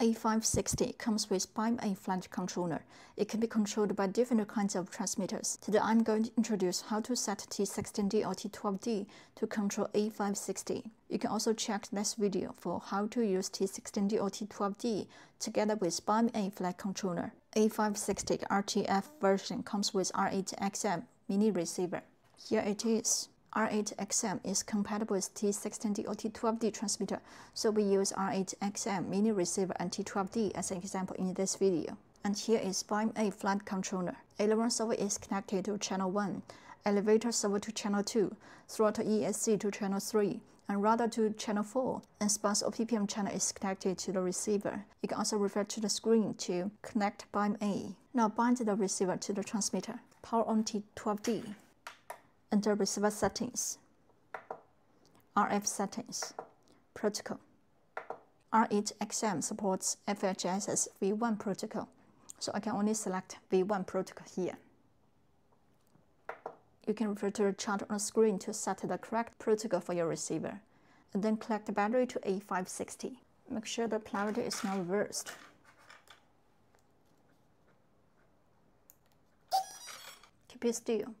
A560 comes with Byme-A flight controller. It can be controlled by different kinds of transmitters. Today I'm going to introduce how to set T16D or T12D to control A560. You can also check this video for how to use T16D or T12D together with Byme-A flight controller. A560 RTF version comes with R8XM mini receiver. Here it is. R8XM is compatible with T16D or T12D transmitter, so we use R8XM mini receiver and T12D as an example in this video. And here is Byme-A flight controller. Aileron servo is connected to channel 1, elevator servo to channel 2, throttle ESC to channel 3, and rudder to channel 4, and SBUS or PPM channel is connected to the receiver. You can also refer to the screen to connect Byme-A. Now bind the receiver to the transmitter. Power on T12D. Enter receiver settings, RF settings, protocol. R8XM supports FHSS V1 protocol, so I can only select V1 protocol here. You can refer to the chart on the screen to set the correct protocol for your receiver, and then connect the battery to A560. Make sure the polarity is not reversed. Keep it still.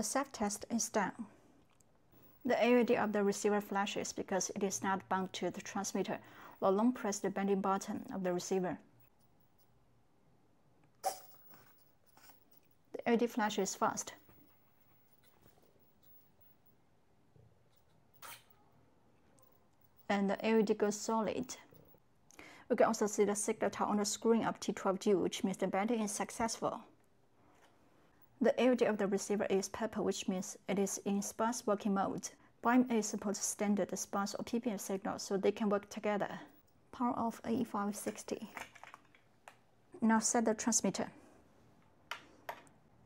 The self-test is done. The LED of the receiver flashes because it is not bound to the transmitter while long press the binding button of the receiver. The LED flashes fast. And the LED goes solid. We can also see the signal on the screen of T12D, which means the binding is successful. The LED of the receiver is purple, which means it is in SBUS working mode. Byme-A supports standard SBUS or PPM signals, so they can work together. Power off A560. Now set the transmitter.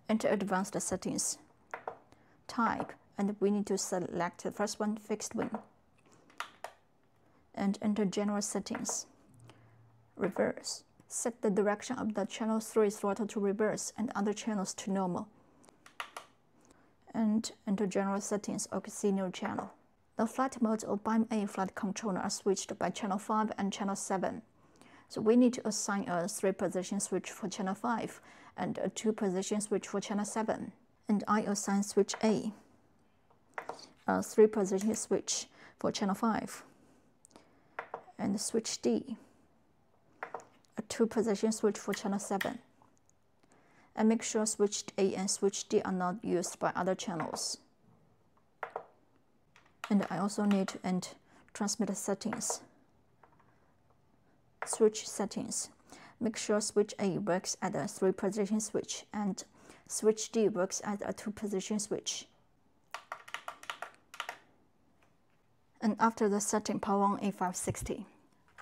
Enter advanced settings. Type, and we need to select the first one, fixed wing. And enter general settings. Reverse set the direction of the channel 3 throttle to reverse and other channels to normal. And enter general settings of signal channel. The flight modes of Byme-A flight controller are switched by channel 5 and channel 7. So we need to assign a 3 position switch for channel 5 and a 2 position switch for channel 7. And I assign switch A, a 3 position switch for channel 5, and switch D a two position switch for channel 7. And make sure switch A and switch D are not used by other channels. And I also need to enter transmitter settings. Switch settings. Make sure switch A works as a three position switch and switch D works as a two position switch. And after the setting, power on A560.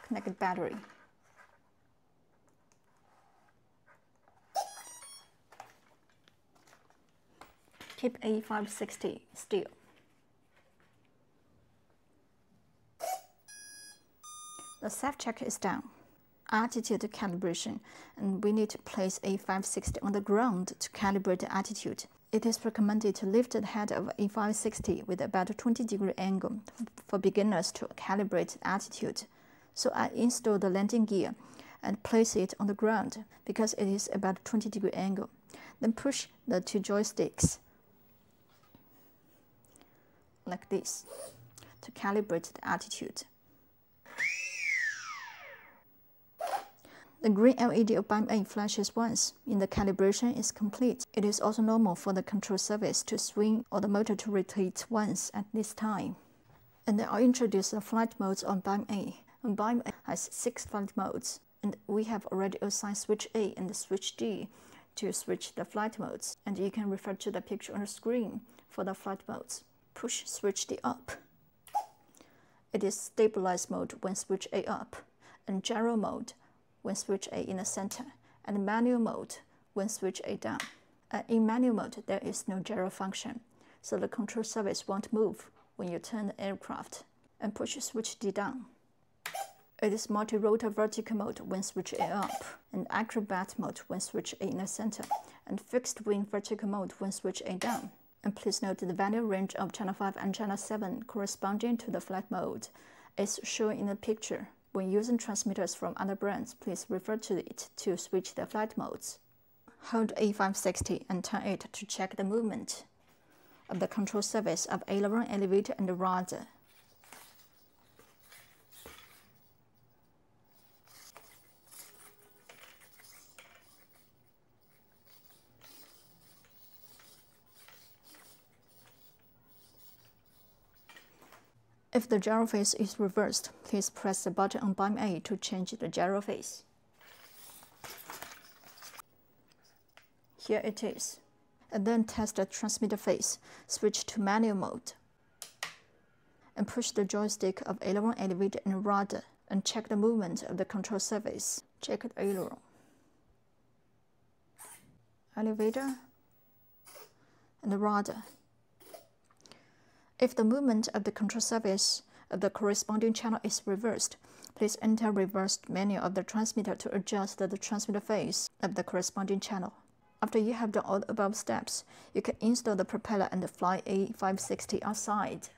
Connect battery. Keep A560 still. The self-check is done. Attitude calibration, and we need to place A560 on the ground to calibrate the attitude. It is recommended to lift the head of A560 with about a 20 degree angle for beginners to calibrate attitude. So I install the landing gear and place it on the ground because it is about a 20 degree angle. Then push the two joysticks like this to calibrate the attitude. The green LED of Byme-A flashes once. In the calibration is complete. It is also normal for the control surface to swing or the motor to rotate once at this time. And then I'll introduce the flight modes on Byme-A. And Byme-A has six flight modes, and we have already assigned switch A and switch D to switch the flight modes. And you can refer to the picture on the screen for the flight modes push switch D up. It is stabilized mode when switch A up, and gyro mode when switch A in the center, and manual mode when switch A down. Uh, in manual mode, there is no gyro function, so the control surface won't move when you turn the aircraft, and push switch D down. It is multi-rotor vertical mode when switch A up, and acrobat mode when switch A in the center, and fixed wing vertical mode when switch A down. And please note the value range of channel 5 and channel 7 corresponding to the flight mode as shown in the picture. When using transmitters from other brands, please refer to it to switch the flight modes. Hold A560 and turn it to check the movement of the control surface of aileron, elevator, and rudder. If the gyro phase is reversed, please press the button on Byme A to change the gyro phase. Here it is. And then test the transmitter phase. Switch to manual mode. And push the joystick of aileron, elevator, and rudder and check the movement of the control surface. Check the aileron. Elevator and the rudder. If the movement of the control surface of the corresponding channel is reversed, please enter reversed menu of the transmitter to adjust the transmitter phase of the corresponding channel. After you have done all the above steps, you can install the propeller and fly A560 outside.